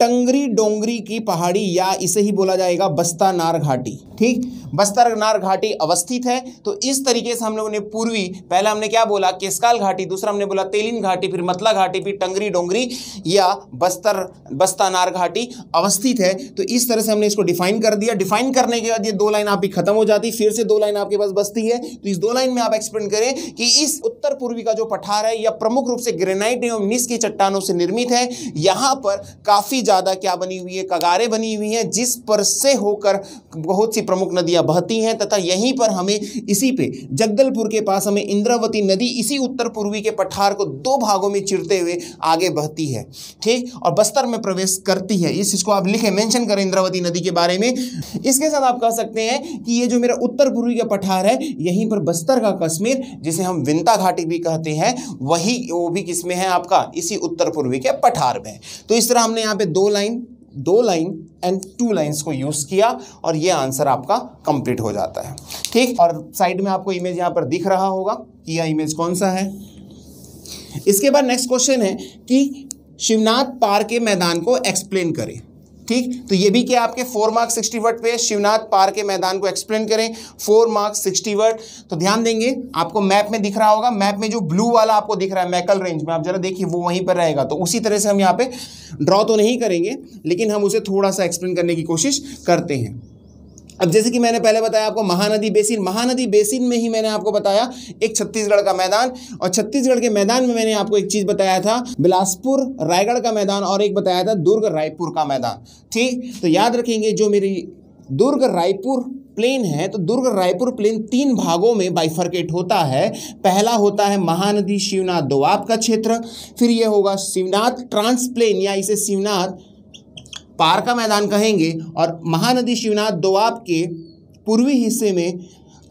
टंगरी डोंगरी की पहाड़ी या इसे ही बोला जाएगा बस्ता नार घाटी। ठीक? बस्तरनार घाटी अवस्थित है। तो इस तरीके से हम लोगों ने पूर्वी, पहले हमने क्या बोला? केसकाल घाटी, दूसरा हमने बोला तेलिन घाटी, फिर मतला घाटी, फिर टंगरी डोंगरी या बस्तर, बस्तानार घाटी अवस्थित है। तो इस तरह से हमने इसको डिफाइन कर दिया। डिफाइन करने के बाद ये दो लाइन आपकी खत्म हो जाती, फिर से दो लाइन आपके पास बसती है। तो इस दो लाइन में आप एक्सप्लेन करें कि इस उत्तर पूर्वी का जो पठार है यह प्रमुख रूप से ग्रेनाइट एवं निस की चट्टानों से निर्मित है। यहाँ पर काफ़ी ज़्यादा क्या बनी हुई है, कगारें बनी हुई हैं, जिस पर से होकर बहुत सी प्रमुख नदियाँ बहती हैं, तथा यहीं पर हमें इसी पे जगदलपुर के पास हमें इंद्रावती नदी इसी उत्तर पूर्वी के पठार को दो भागों में चिरते हुए आगे बहती है। ठीक? और बस्तर में प्रवेश करती है। इस चीज़ को आप लिखें, मेंशन करें इंद्रावती नदी के बारे में। इसके साथ आप कह सकते हैं कि ये जो मेरा उत्तर पूर्वी का पठार है, यहीं पर बस्तर का कश्मीर, जिसे हम विंता घाटी भी कहते हैं, वही, वो भी किसमें है आपका? इसी उत्तर पूर्वी के पठार में तो इस तरह हमने यहाँ पे दो लाइन दो लाइन एंड टू लाइंस को यूज़ किया और ये आंसर आपका कंप्लीट हो जाता है। ठीक? और साइड में आपको इमेज यहाँ पर दिख रहा होगा कि यह इमेज कौन सा है। इसके बाद नेक्स्ट क्वेश्चन है कि शिवनाथ पार के मैदान को एक्सप्लेन करें। ठीक? तो ये भी क्या आपके फोर मार्क्स सिक्सटी वर्ड पे शिवनाथ पार के मैदान को एक्सप्लेन करें। फोर मार्क्स सिक्सटी वर्ड तो ध्यान देंगे, आपको मैप में दिख रहा होगा। मैप में जो ब्लू वाला आपको दिख रहा है मैकल रेंज में, आप जरा देखिए, वो वहीं पर रहेगा। तो उसी तरह से हम यहाँ पे ड्रॉ तो नहीं करेंगे, लेकिन हम उसे थोड़ा सा एक्सप्लेन करने की कोशिश करते हैं। अब जैसे कि मैंने पहले बताया आपको महानदी बेसिन महानदी बेसिन में ही मैंने आपको बताया एक छत्तीसगढ़ का मैदान और छत्तीसगढ़ के मैदान में मैंने आपको एक चीज़ बताया था, बिलासपुर, रायगढ़ का मैदान और एक बताया था दुर्ग, रायपुर का मैदान। ठीक? तो याद रखेंगे जो मेरी दुर्ग, रायपुर प्लेन है तो दुर्ग, रायपुर प्लेन तीन भागों में बाइफर्केट होता है। पहला होता है महानदी शिवनाथ दोआब का क्षेत्र, फिर यह होगा शिवनाथ ट्रांसप्लेन या इसे शिवनाथ पार का मैदान कहेंगे और महानदी शिवनाथ दोआब के पूर्वी हिस्से में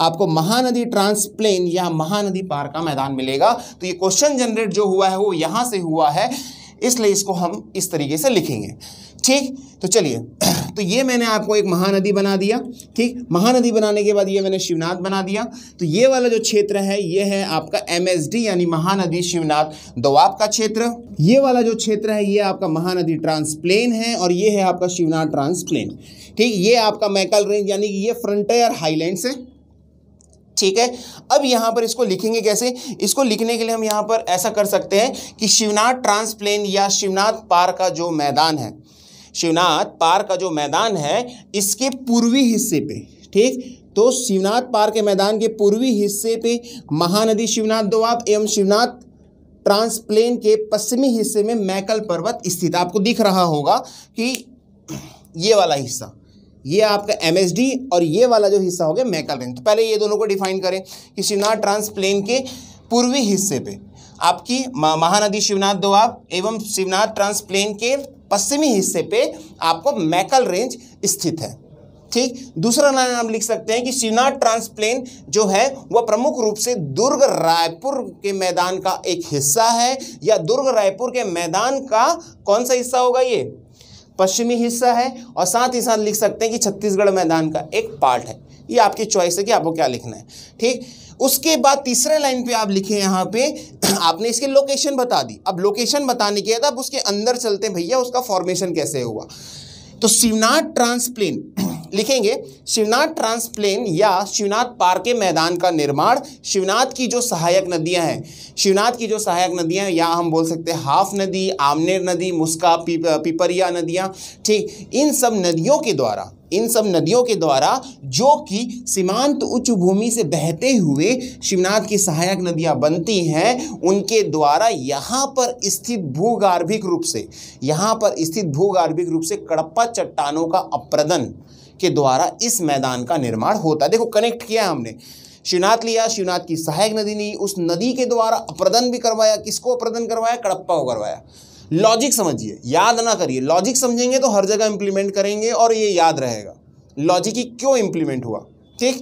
आपको महानदी ट्रांसप्लेन या महानदी पार का मैदान मिलेगा। तो ये क्वेश्चन जनरेट जो हुआ है, वो यहाँ से हुआ है। इसलिए इसको हम इस तरीके से लिखेंगे। ठीक? तो चलिए तो ये मैंने आपको एक महानदी बना दिया, ठीक? महानदी बनाने के बाद ये मैंने शिवनाथ बना दिया। तो ये वाला जो क्षेत्र है, ये है आपका एमएसडी यानी महानदी शिवनाथ दोआब का क्षेत्र। ये वाला जो क्षेत्र है, ये आपका महानदी ट्रांसप्लेन है और ये है आपका शिवनाथ ट्रांसप्लेन। ठीक? ये आपका मैकल रेंज, यानी कि ये फ्रंटियर हाईलैंड है। ठीक है? अब यहाँ पर इसको लिखेंगे कैसे? इसको लिखने के लिए हम यहाँ पर ऐसा कर सकते हैं कि शिवनाथ ट्रांसप्लेन या शिवनाथ पार का जो मैदान है शिवनाथ पार का जो मैदान है, इसके पूर्वी हिस्से पे, ठीक? तो शिवनाथ पार के मैदान के पूर्वी हिस्से पे महानदी शिवनाथ दोआब एवं शिवनाथ ट्रांसप्लेन के पश्चिमी हिस्से में मैकल पर्वत स्थित। आपको दिख रहा होगा कि ये वाला हिस्सा, ये आपका एमएसडी और ये वाला जो हिस्सा हो गया मैकल रेंज तो पहले ये दोनों को डिफाइन करें कि शिवनाथ ट्रांसप्लेन के पूर्वी हिस्से पे आपकी महानदी शिवनाथ दोआब एवं शिवनाथ ट्रांसप्लेन के पश्चिमी हिस्से पे आपको मैकल रेंज स्थित है। ठीक? दूसरा नाम हम लिख सकते हैं कि शिवनाथ ट्रांसप्लेन जो है वह प्रमुख रूप से दुर्ग रायपुर के मैदान का एक हिस्सा है। या दुर्ग रायपुर के मैदान का कौन सा हिस्सा होगा ये? पश्चिमी हिस्सा है। और साथ ही साथ लिख सकते हैं कि छत्तीसगढ़ मैदान का एक पार्ट है। ये आपकी चॉइस है कि आपको क्या लिखना है। ठीक? उसके बाद तीसरे लाइन पे आप लिखे यहाँ पे, आपने इसकी लोकेशन बता दी। अब लोकेशन बताने के बाद अब उसके अंदर चलते भैया, उसका फॉर्मेशन कैसे हुआ? तो शिवनाथ ट्रांसप्लेन, लिखेंगे, शिवनाथ ट्रांसप्लेन या शिवनाथ पार के मैदान का निर्माण, शिवनाथ की जो सहायक नदियाँ हैं, शिवनाथ की जो सहायक नदियाँ या हम बोल सकते हैं हाफ़ नदी, आमनेर नदी मुस्का पिपरिया नदियाँ, ठीक, इन सब नदियों के द्वारा इन सब नदियों के द्वारा, जो कि सीमांत उच्च भूमि से बहते हुए शिवनाथ की सहायक नदियाँ बनती हैं, उनके द्वारा यहाँ पर स्थित भूगार्भिक रूप से, यहाँ पर स्थित भूगार्भिक रूप से कड़प्पा चट्टानों का अप्रदन के द्वारा इस मैदान का निर्माण होता है। देखो कनेक्ट किया हमने। शिवनाथ लिया, शिवनाथ की सहायक नदी ली, उस नदी के द्वारा अप्रदन भी करवाया, किसको अप्रदन करवाया? कड़प्पा को करवाया। लॉजिक समझिए, याद ना करिए। लॉजिक समझेंगे तो हर जगह इंप्लीमेंट करेंगे और ये याद रहेगा। लॉजिक ही क्यों इंप्लीमेंट हुआ? ठीक?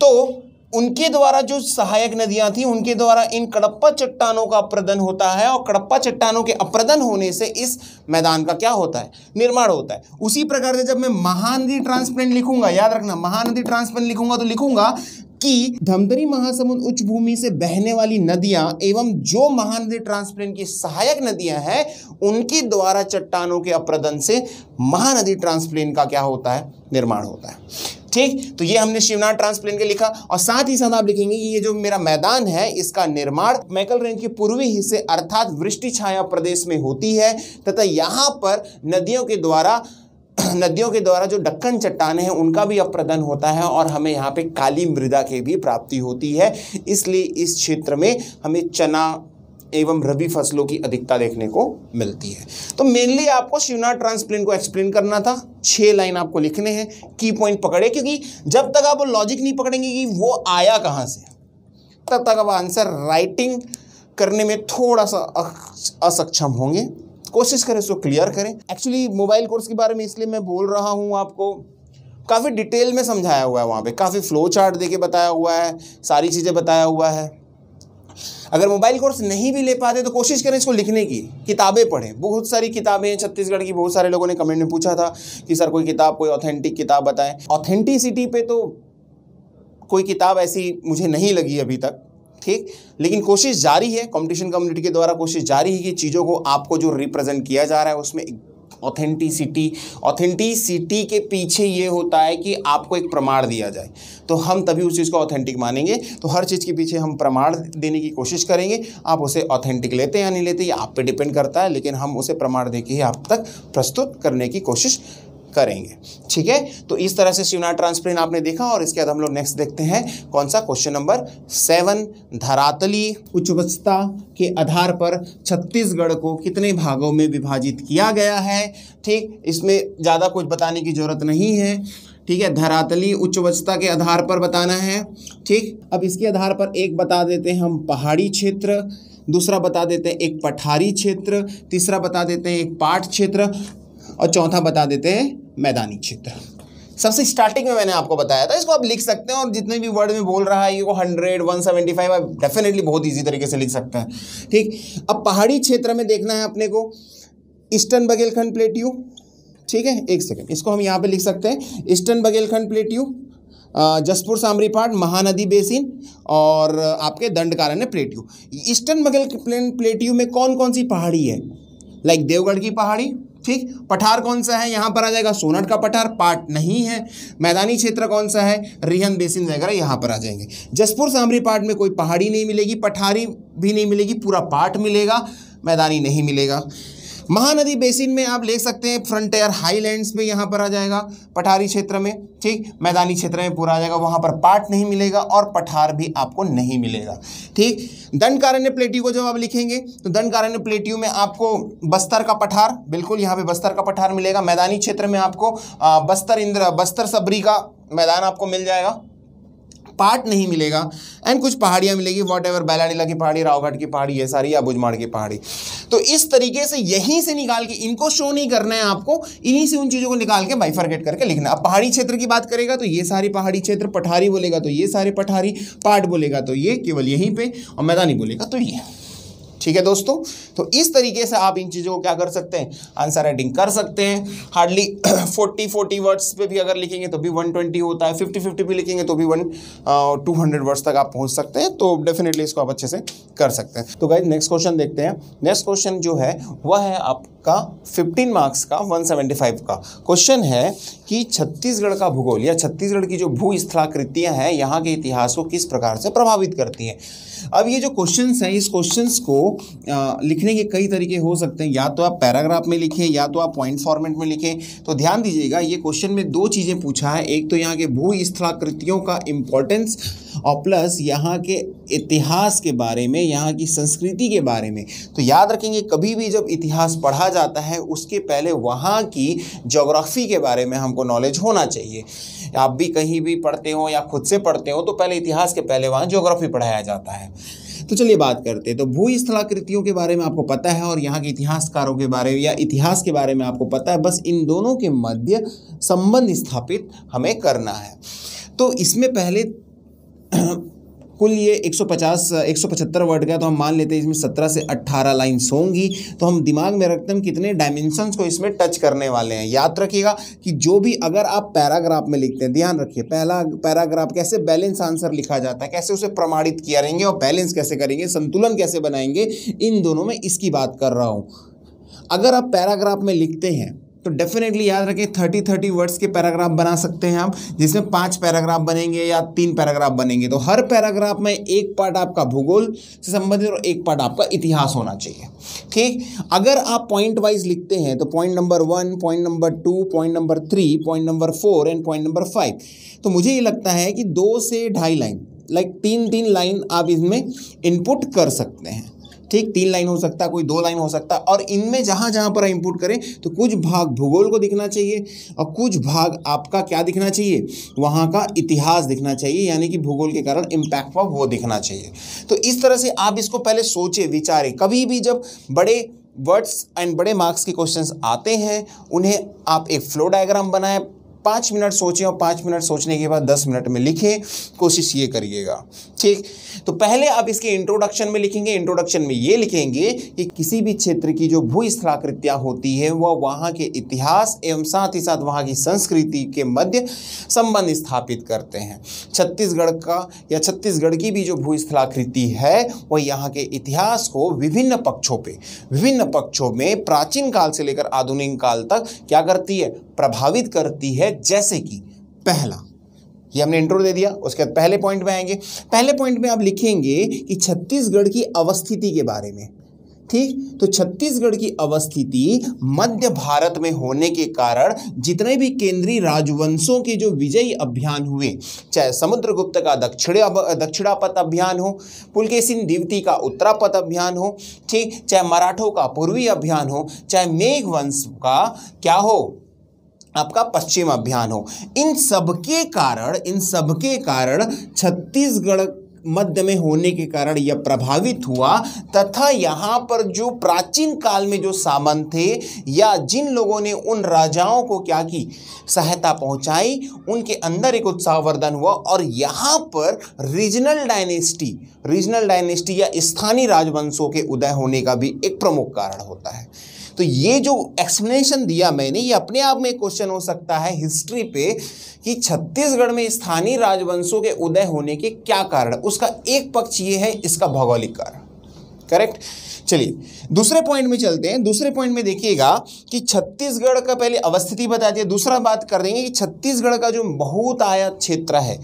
तो उनके द्वारा जो सहायक नदियाँ थी, उनके द्वारा इन कड़प्पा चट्टानों का अप्रदन होता है और कड़प्पा चट्टानों के अप्रदन होने से इस मैदान का क्या होता है? निर्माण होता है। उसी प्रकार से जब मैं महानदी ट्रांसप्लेंट लिखूँगा, याद रखना, महानदी ट्रांसप्लेंट लिखूँगा तो लिखूँगा कि धमतरी महासमुंद उच्च भूमि से बहने वाली नदियाँ एवं जो महानदी ट्रांसप्लेन की सहायक नदियाँ हैं, उनके द्वारा चट्टानों के अप्रदन से महानदी ट्रांसप्लेन का क्या होता है? निर्माण होता है। ठीक? तो ये हमने शिवनाथ ट्रांसप्लेन के लिखा और साथ ही साथ आप लिखेंगे ये जो मेरा मैदान है, इसका निर्माण मैकल रेंज के पूर्वी हिस्से अर्थात वृष्टि छाया प्रदेश में होती है, तथा यहाँ पर नदियों के द्वारा नदियों के द्वारा जो डक्कन चट्टाने हैं, उनका भी अप्रदन होता है और हमें यहाँ पे काली मृदा की भी प्राप्ति होती है। इसलिए इस क्षेत्र में हमें चना एवं रबी फ़सलों की अधिकता देखने को मिलती है। तो मेनली आपको शिवनाथ ट्रांसप्लेन को एक्सप्लेन करना था। छह लाइन आपको लिखने हैं की पॉइंट पकड़े, क्योंकि जब तक आप लॉजिक नहीं पकड़ेंगे कि वो आया कहाँ से, तब तक आप आंसर राइटिंग करने में थोड़ा सा असक्षम होंगे। कोशिश करें, उसको क्लियर करें। एक्चुअली मोबाइल कोर्स के बारे में इसलिए मैं बोल रहा हूँ आपको, काफ़ी डिटेल में समझाया हुआ है वहाँ पे। काफ़ी फ्लो चार्ट देके बताया हुआ है, सारी चीज़ें बताया हुआ है। अगर मोबाइल कोर्स नहीं भी ले पाते तो कोशिश करें इसको लिखने की। किताबें पढ़ें। बहुत सारी किताबें हैं, छत्तीसगढ़ की बहुत सारे लोगों ने कमेंट में पूछा था कि, सर, कोई किताब, कोई ऑथेंटिक किताब बताएँ? ऑथेंटिसिटी पे तो कोई किताब ऐसी मुझे नहीं लगी अभी तक। ठीक? लेकिन कोशिश जारी है कंपटीशन कम्युनिटी के द्वारा कोशिश जारी है कि चीज़ों को आपको जो रिप्रेजेंट किया जा रहा है, उसमें ऑथेंटिसिटी ऑथेंटिसिटी के पीछे ये होता है कि आपको एक प्रमाण दिया जाए। तो हम तभी उस चीज़ को ऑथेंटिक मानेंगे। तो हर चीज़ के पीछे हम प्रमाण देने की कोशिश करेंगे। आप उसे ऑथेंटिक लेते हैं या नहीं लेते, ये आप पे डिपेंड करता है, लेकिन हम उसे प्रमाण दे के ही आप तक प्रस्तुत करने की कोशिश करेंगे। ठीक है? तो इस तरह से शिवनाथ ट्रांसप्लेन आपने देखा और इसके बाद हम लोग नेक्स्ट देखते हैं कौन सा क्वेश्चन नंबर सेवन धरातली उच्चवचता के आधार पर छत्तीसगढ़ को कितने भागों में विभाजित किया गया है? ठीक, इसमें ज़्यादा कुछ बताने की ज़रूरत नहीं है। ठीक है, धरातली उच्च उच्चवचता के आधार पर बताना है। ठीक, अब इसके आधार पर एक बता देते हैं हम पहाड़ी क्षेत्र, दूसरा बता देते हैं एक पठारी क्षेत्र, तीसरा बता देते हैं एक पाठ क्षेत्र। और चौथा बता देते हैं मैदानी क्षेत्र। सबसे स्टार्टिंग में मैंने आपको बताया था, इसको आप लिख सकते हैं और जितने भी वर्ड में बोल रहा है, ये को हंड्रेड वन सेवेंटी फाइव आप डेफिनेटली बहुत ईजी तरीके से लिख सकते हैं। ठीक? अब पहाड़ी क्षेत्र में देखना है अपने को। ईस्टर्न बघेलखंड प्लेट्यू ठीक है? एक सेकेंड इसको हम यहाँ पे लिख सकते हैं। Eastern Baghelkhand plateau Jashpur Samripat Mahanadi basin और आपके Dandakaranya plateau eastern Baghel plateau में कौन कौन सी पहाड़ी है? लाइक देवगढ़ की पहाड़ी ठीक? पठार कौन सा है? यहाँ पर आ जाएगा सोनट का पठार। पाट नहीं है। मैदानी क्षेत्र कौन सा है? रिहन बेसिन वगैरह यहाँ पर आ जाएँगे। जसपुर सामरी पाट में कोई पहाड़ी नहीं मिलेगी, पठारी भी नहीं मिलेगी, पूरा पाट मिलेगा, मैदानी नहीं मिलेगा। महानदी बेसिन में आप ले सकते हैं, फ्रंटियर हाईलैंड्स में यहाँ पर आ जाएगा, पठारी क्षेत्र में, ठीक? मैदानी क्षेत्र में पूरा आ जाएगा, वहाँ पर पाट नहीं मिलेगा और पठार भी आपको नहीं मिलेगा, ठीक? दंडकारण्य प्लेट्यू को जब आप लिखेंगे तो दंडकारण्य प्लेट्यू में आपको बस्तर का पठार, बिल्कुल यहाँ पे बस्तर का पठार मिलेगा, मैदानी क्षेत्र में आपको बस्तर इंद्र, बस्तर सबरी का मैदान आपको मिल जाएगा पार्ट नहीं मिलेगा। एंड कुछ पहाड़ियाँ मिलेगी वॉट एवर बैलाडीला की पहाड़ी, रावघाट की पहाड़ी, ये सारी, या बुजमाड़ की पहाड़ी। तो इस तरीके से यहीं से निकाल के इनको शो नहीं करना है आपको, इन्हीं से उन चीज़ों को निकाल के बाइफरगेट करके लिखना अब पहाड़ी क्षेत्र की बात करेगा तो ये सारी पहाड़ी क्षेत्र, पठारी बोलेगा तो ये सारे पठारी पार्ट बोलेगा तो ये केवल यहीं पर और मैदानी बोलेगा तो ये। ठीक है दोस्तों? तो इस तरीके से आप इन चीज़ों को क्या कर सकते हैं? आंसर राइटिंग कर सकते हैं। हार्डली फोर्टी फोर्टी वर्ड्स पे भी अगर लिखेंगे तो भी वन ट्वेंटी होता है। फिफ्टी फिफ्टी भी लिखेंगे तो भी वन टू हंड्रेड वर्ड्स तक आप पहुँच सकते हैं। तो डेफिनेटली इसको आप अच्छे से कर सकते हैं। तो गाइज़ नेक्स्ट क्वेश्चन देखते हैं। नेक्स्ट क्वेश्चन जो है, वह है आपका फिफ्टीन मार्क्स का वन सेवेंटी फाइव का। क्वेश्चन है कि छत्तीसगढ़ का भूगोल या छत्तीसगढ़ की जो भू स्थलाकृतियाँ हैं, यहाँ के इतिहास को किस प्रकार से प्रभावित करती हैं? अब ये जो क्वेश्चन हैं इस क्वेश्चंस को आ, लिखने के कई तरीके हो सकते हैं। या तो आप पैराग्राफ में लिखें या तो आप पॉइंट फॉर्मेट में लिखें। तो ध्यान दीजिएगा ये क्वेश्चन में दो चीज़ें पूछा है। एक तो यहाँ के भू स्थलाकृतियों का इम्पोर्टेंस और प्लस यहाँ के इतिहास के बारे में यहाँ की संस्कृति के बारे में। तो याद रखेंगे कभी भी जब इतिहास पढ़ा जाता है उसके पहले वहाँ की जोग्राफ़ी के बारे में हमको नॉलेज होना चाहिए। आप भी कहीं भी पढ़ते हो या खुद से पढ़ते हो तो पहले इतिहास के पहले वहाँ जोग्राफी पढ़ाया जाता है। तो चलिए बात करते हैं। तो भू स्थलाकृतियों के बारे में आपको पता है और यहाँ के इतिहासकारों के बारे में या इतिहास के बारे में आपको पता है। बस इन दोनों के मध्य संबंध स्थापित हमें करना है। तो इसमें पहले कुल ये 150 175 वर्ड का तो हम मान लेते हैं इसमें 17 से 18 लाइन्स होंगी। तो हम दिमाग में रखते हैं कितने डायमेंशंस को इसमें टच करने वाले हैं। याद रखिएगा कि जो भी अगर आप पैराग्राफ में लिखते हैं, ध्यान रखिए, पहला पैराग्राफ कैसे बैलेंस आंसर लिखा जाता है, कैसे उसे प्रमाणित किया रहेंगे और बैलेंस कैसे करेंगे, संतुलन कैसे बनाएँगे, इन दोनों में इसकी बात कर रहा हूँ। अगर आप पैराग्राफ में लिखते हैं तो डेफिनेटली याद रखें थर्टी थर्टी वर्ड्स के पैराग्राफ बना सकते हैं आप, जिसमें पाँच पैराग्राफ बनेंगे या तीन पैराग्राफ बनेंगे। तो हर पैराग्राफ में एक पार्ट आपका भूगोल से संबंधित और एक पार्ट आपका इतिहास होना चाहिए। ठीक? अगर आप पॉइंट वाइज लिखते हैं तो point number one point number two point number three point number four and point number five तो मुझे ये लगता है कि दो से ढाई लाइन लाइक तीन तीन लाइन आप इसमें इनपुट कर सकते हैं। ठीक तीन लाइन हो सकता है कोई दो लाइन हो सकता है और इनमें जहाँ जहाँ पर इनपुट करें तो कुछ भाग भूगोल को दिखना चाहिए, और कुछ भाग आपका क्या दिखना चाहिए? वहाँ का इतिहास दिखना चाहिए, यानी कि भूगोल के कारण इम्पैक्ट हुआ, वो दिखना चाहिए। तो इस तरह से आप इसको पहले सोचे, विचारे। कभी भी जब बड़े वर्ड्स एंड बड़े मार्क्स के क्वेश्चंस आते हैं, उन्हें आप एक फ्लो डायग्राम बनाएँ पाँच मिनट सोचें और पाँच मिनट सोचने के बाद दस मिनट में लिखें, कोशिश ये करिएगा, ठीक? तो पहले आप इसके इंट्रोडक्शन में लिखेंगे इंट्रोडक्शन में ये लिखेंगे कि किसी भी क्षेत्र की जो भू स्थलाकृतियाँ होती है, वह वहाँ के इतिहास एवं साथ ही साथ वहाँ की संस्कृति के मध्य संबंध स्थापित करते हैं। छत्तीसगढ़ का या छत्तीसगढ़ की भी जो भू स्थलाकृति है, वह यहाँ के इतिहास को विभिन्न पक्षों पे, विभिन्न पक्षों में प्राचीन काल से लेकर आधुनिक काल तक क्या करती है? प्रभावित करती है जैसे कि पहला, ये हमने इंट्रो दे दिया, उसके बाद पहले पॉइंट में आएँगे। पहले पॉइंट में आप लिखेंगे कि छत्तीसगढ़ की अवस्थिति के बारे में, ठीक? तो छत्तीसगढ़ की अवस्थिति मध्य भारत में होने के कारण जितने भी केंद्रीय राजवंशों के जो विजयी अभियान हुए, चाहे समुद्रगुप्त का दक्षिण दक्षिणापथ अभियान हो, पुलकेशिन द्विती का उत्तरापथ अभियान हो, ठीक? चाहे मराठों का पूर्वी अभियान हो, चाहे मेघवंश का, क्या हो? आपका पश्चिम अभियान हो। इन सबके कारण, इन सबके कारण छत्तीसगढ़ मध्य में होने के कारण यह प्रभावित हुआ तथा यहाँ पर जो प्राचीन काल में जो सामंत थे या जिन लोगों ने उन राजाओं को क्या की, सहायता पहुँचाई, उनके अंदर एक उत्साहवर्धन हुआ और यहाँ पर रीजनल डायनेस्टी रीजनल डायनेस्टी या स्थानीय राजवंशों के उदय होने का भी एक प्रमुख कारण होता है। तो ये जो एक्सप्लेनेशन दिया मैंने, ये अपने आप में क्वेश्चन हो सकता है हिस्ट्री पे कि छत्तीसगढ़ में स्थानीय राजवंशों के उदय होने के क्या कारण? उसका एक पक्ष ये है, इसका भौगोलिक कारण। करेक्ट चलिए, दूसरे पॉइंट में चलते हैं। दूसरे पॉइंट में देखिएगा कि छत्तीसगढ़ का पहले अवस्थिति बता दिया दूसरा बात कर देंगे कि छत्तीसगढ़ का जो बहुत आयात क्षेत्र है,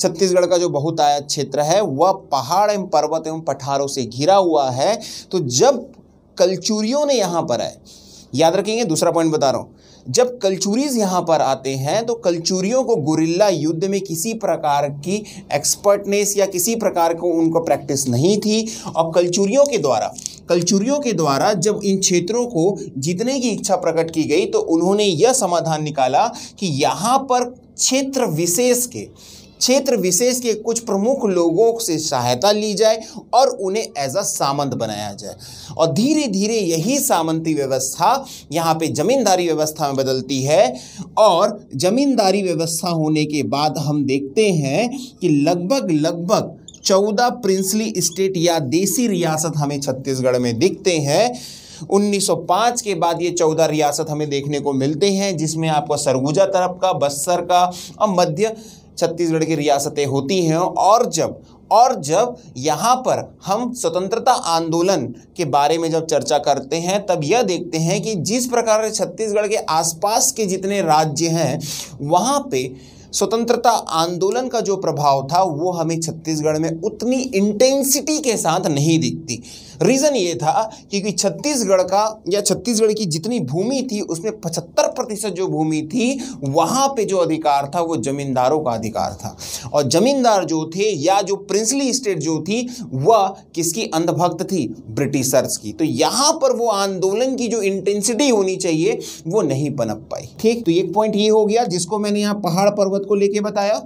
छत्तीसगढ़ का जो बहुत आयात क्षेत्र है, वह पहाड़ एवं पर्वत एवं पठारों से घिरा हुआ है। तो जब कलचुरियों ने यहाँ पर आए। याद रखेंगे, दूसरा पॉइंट बता रहा हूँ। जब कलचुरीज यहाँ पर आते हैं तो कलचुरियों को गुरिल्ला युद्ध में किसी प्रकार की एक्सपर्टनेस या किसी प्रकार को उनको प्रैक्टिस नहीं थी। और कलचुरियों के द्वारा, कलचुरियों के द्वारा जब इन क्षेत्रों को जीतने की इच्छा प्रकट की गई तो उन्होंने यह समाधान निकाला कि यहाँ पर क्षेत्र विशेष के क्षेत्र विशेष के कुछ प्रमुख लोगों से सहायता ली जाए और उन्हें एज अ सामंत बनाया जाए। और धीरे धीरे यही सामंती व्यवस्था यहाँ पे जमींदारी व्यवस्था में बदलती है और जमींदारी व्यवस्था होने के बाद हम देखते हैं कि लगभग लगभग चौदह प्रिंसली स्टेट या देसी रियासत हमें छत्तीसगढ़ में दिखते हैं। 1905 के बाद ये चौदह रियासत हमें देखने को मिलते हैं, जिसमें आपको सरगुजा तरफ़ का बस्तर का और मध्य छत्तीसगढ़ की रियासतें होती हैं और जब और जब यहाँ पर हम स्वतंत्रता आंदोलन के बारे में जब चर्चा करते हैं, तब यह देखते हैं कि जिस प्रकार से छत्तीसगढ़ के आसपास के जितने राज्य हैं, वहाँ पे स्वतंत्रता आंदोलन का जो प्रभाव था, वो हमें छत्तीसगढ़ में उतनी इंटेंसिटी के साथ नहीं दिखती। रीज़न ये था क्योंकि छत्तीसगढ़ का या छत्तीसगढ़ की जितनी भूमि थी, उसमें पचहत्तर प्रतिशत जो भूमि थी, वहाँ पे जो अधिकार था, वो जमींदारों का अधिकार था। और जमींदार जो थे या जो प्रिंसली स्टेट जो थी, वह किसकी अंधभक्त थी? ब्रिटिशर्स की। तो यहाँ पर वो आंदोलन की जो इंटेंसिटी होनी चाहिए, वो नहीं पनप पाई। ठीक? तो एक पॉइंट ये हो गया, जिसको मैंने यहाँ पहाड़ पर्वत को लेके बताया।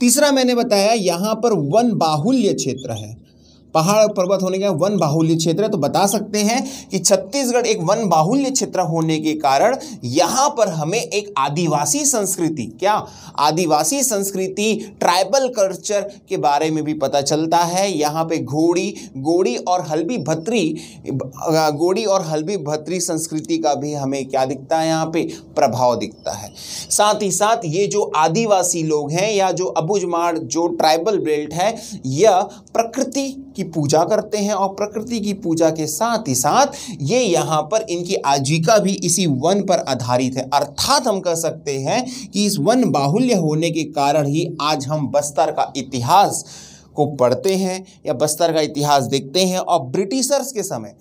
तीसरा मैंने बताया, यहाँ पर वन बाहुल्य क्षेत्र है। पहाड़ पर्वत होने का वन बाहुल्य क्षेत्र है तो बता सकते हैं कि छत्तीसगढ़ एक वन बाहुल्य क्षेत्र होने के कारण यहाँ पर हमें एक आदिवासी संस्कृति, क्या? आदिवासी संस्कृति, ट्राइबल कल्चर के बारे में भी पता चलता है। यहाँ पे घोड़ी गोड़ी और हल्बी भत्री गोड़ी और हल्बी भत्री संस्कृति का भी हमें क्या दिखता है? यहाँ पे प्रभाव दिखता है। साथ ही साथ ये जो आदिवासी लोग हैं या जो अबुजमाड़ जो ट्राइबल बेल्ट है, यह प्रकृति की की पूजा करते हैं और प्रकृति की पूजा के साथ ही साथ ये यहाँ पर इनकी आजीविका भी इसी वन पर आधारित है। अर्थात हम कह सकते हैं कि इस वन बाहुल्य होने के कारण ही आज हम बस्तर का इतिहास को पढ़ते हैं या बस्तर का इतिहास देखते हैं और ब्रिटिशर्स के समय,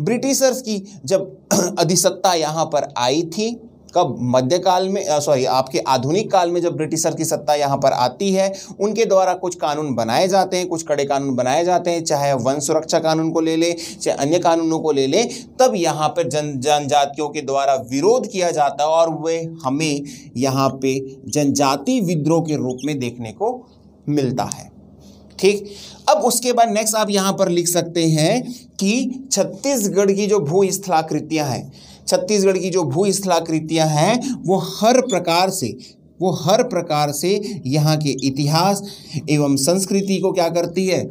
ब्रिटिशर्स की जब अधिसत्ता यहाँ पर आई थी कब मध्यकाल में सॉरी आपके आधुनिक काल में जब ब्रिटिशर की सत्ता यहाँ पर आती है, उनके द्वारा कुछ कानून बनाए जाते हैं, कुछ कड़े कानून बनाए जाते हैं, चाहे वन सुरक्षा कानून को ले लें, चाहे अन्य कानूनों को ले ले, तब यहाँ पर जन, जनजातियों के द्वारा विरोध किया जाता है और वे हमें यहाँ पे जनजाति विद्रोह के रूप में देखने को मिलता है। ठीक? अब उसके बाद नेक्स्ट आप यहाँ पर लिख सकते हैं कि छत्तीसगढ़ की जो भू स्थलाकृतियाँ हैं छत्तीसगढ़ की जो भू स्थलाकृतियाँ हैं, वो हर प्रकार से, वो हर प्रकार से यहाँ के इतिहास एवं संस्कृति को क्या करती है?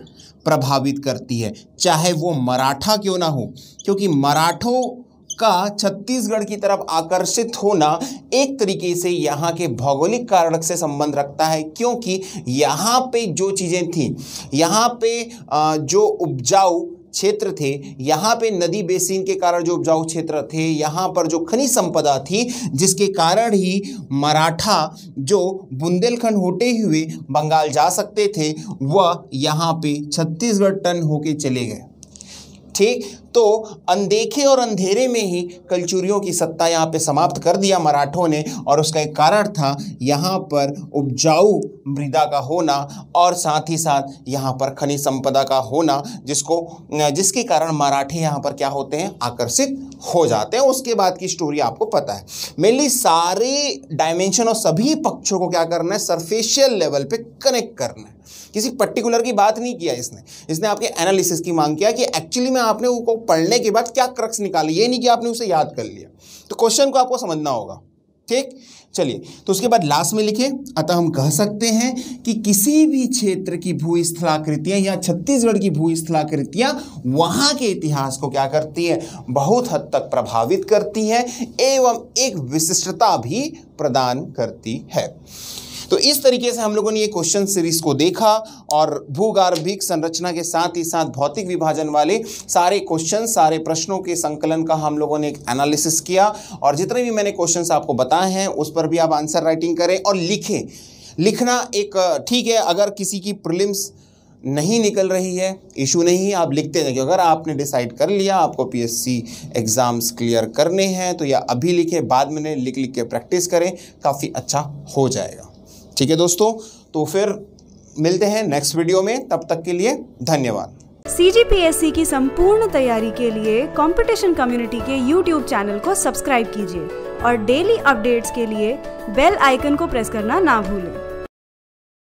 प्रभावित करती है। चाहे वो मराठा क्यों ना हो, क्योंकि मराठों का छत्तीसगढ़ की तरफ़ आकर्षित होना एक तरीके से यहाँ के भौगोलिक कारक से संबंध रखता है, क्योंकि यहाँ पे जो चीज़ें थी, यहाँ पे जो उपजाऊ क्षेत्र थे। यहाँ पे नदी बेसिन के कारण जो उपजाऊ क्षेत्र थे, यहाँ पर जो खनिज संपदा थी, जिसके कारण ही मराठा जो बुंदेलखंड होते हुए बंगाल जा सकते थे, वह यहाँ पे छत्तीसगढ़ टन होके चले गए। ठीक? तो अनदेखे और अंधेरे में ही कलचुरियों की सत्ता यहाँ पे समाप्त कर दिया मराठों ने और उसका एक कारण था, यहाँ पर उपजाऊ मृदा का होना और साथ ही साथ यहाँ पर खनिज संपदा का होना, जिसको, जिसके कारण मराठे यहाँ पर क्या होते हैं, आकर्षित हो जाते हैं। उसके बाद की स्टोरी आपको पता है। मेनली सारे डायमेंशन और सभी पक्षों को क्या करना है सरफेशियल लेवल पे कनेक्ट करना है। किसी पर्टिकुलर की बात नहीं किया इसने। इसने आपके एनालिसिस की मांग किया कि एक्चुअली में आपने उसको पढ़ने के बाद क्या क्रक्स निकाली? ये नहीं कि आपने उसे याद कर लिया। तो क्वेश्चन को आपको समझना होगा। ठीक? चलिए तो उसके बाद लास्ट में लिखे अतः हम कह सकते हैं कि किसी भी क्षेत्र की भूस्थलाकृतियाँ या छत्तीसगढ़ की भूस्थलाकृतियाँ वहाँ के इतिहास को क्या करती है? बहुत हद तक प्रभावित करती है एवं एक विशिष्टता भी प्रदान करती है। तो इस तरीके से हम लोगों ने ये क्वेश्चन सीरीज़ को देखा और भूगार्भिक संरचना के साथ ही साथ भौतिक विभाजन वाले सारे क्वेश्चन सारे प्रश्नों के संकलन का हम लोगों ने एक एनालिसिस किया। और जितने भी मैंने क्वेश्चन आपको बताए हैं, उस पर भी आप आंसर राइटिंग करें और लिखें। लिखना एक, ठीक है, अगर किसी की प्रिलिम्स नहीं निकल रही है इशू नहीं, आप लिखते जाएँगे अगर आपने डिसाइड कर लिया, आपको पीएससी एग्ज़ाम्स क्लियर करने हैं तो या अभी लिखे, बाद में लिख लिख के प्रैक्टिस करें, काफ़ी अच्छा हो जाएगा। ठीक है दोस्तों? तो फिर मिलते हैं नेक्स्ट वीडियो में। तब तक के लिए धन्यवाद। सी की संपूर्ण तैयारी के लिए कंपटीशन कम्युनिटी के यूट्यूब चैनल को सब्सक्राइब कीजिए और डेली अपडेट्स के लिए बेल आइकन को प्रेस करना ना भूलें।